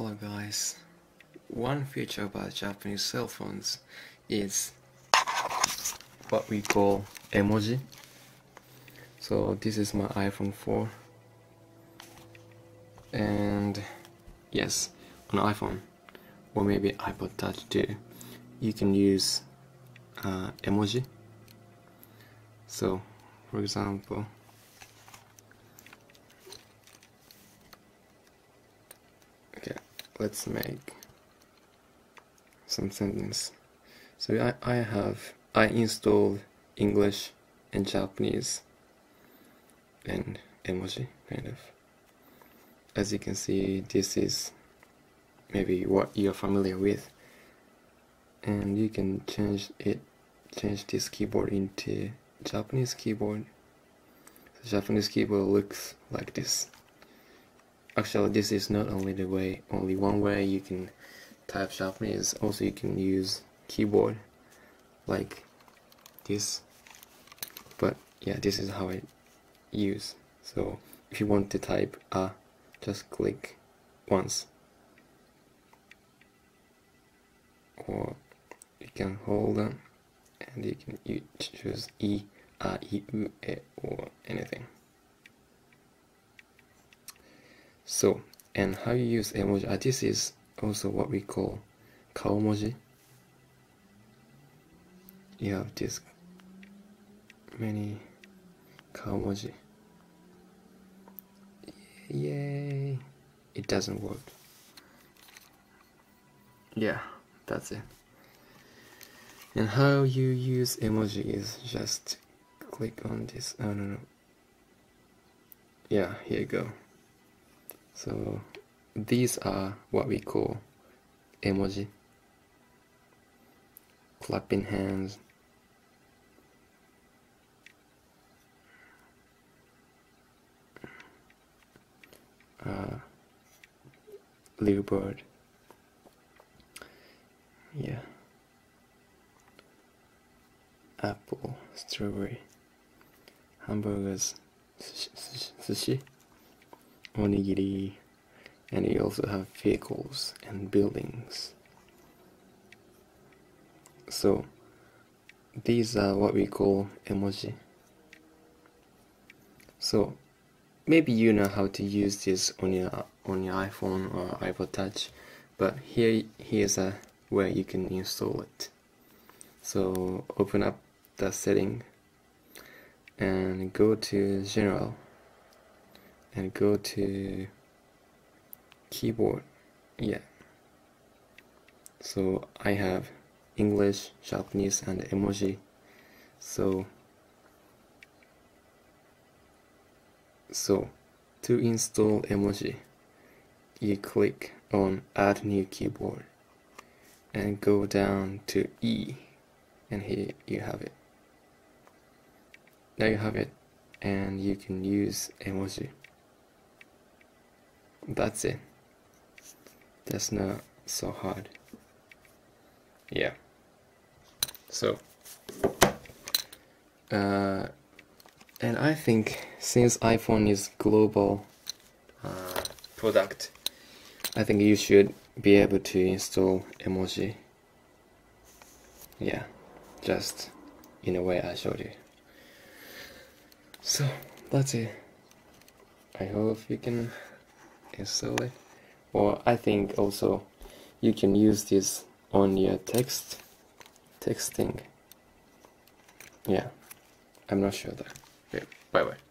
Hello guys. One feature about Japanese cell phones is what we call emoji. So this is my iPhone 4 and yes, on iPhone or maybe iPod Touch too, you can use uh, emoji. So for example, let's make some sentence. So I, I have I installed English and Japanese and emoji kind of. As you can see this is maybe what you're familiar with and you can change it change this keyboard into Japanese keyboard. The Japanese keyboard looks like this actually this is not only the way only one way you can type Japanese also you can use keyboard like this. But yeah this is how I use. So if you want to type a just click once. Or you can hold them and you can choose E, A, I, U, E or anything so and how you use emoji uh, this is also what we call kaomoji you have this many kaomoji yay. It doesn't work. Yeah that's it. And how you use emoji is just click on this. Oh no no. Yeah here you go so these are what we call emoji. Clapping hands. Uh, bird. Yeah. Apple, strawberry, hamburgers, sushi onigiri, and you also have vehicles and buildings. So these are what we call emoji. So maybe you know how to use this on your on your iPhone or iPod Touch, but here here's a where you can install it. So open up the setting and go to general and go to keyboard. Yeah. So I have English Japanese and emoji. So so to install emoji you click on add new keyboard and go down to E and here you have it. Now you have it and you can use emoji that's it. That's not so hard. Yeah. So uh, and I think since iPhone is global uh, product I think you should be able to install emoji. Yeah just in a way I showed you. So that's it. I hope you can install or I think also you can use this on your text texting. Yeah I'm not sure that okay, bye bye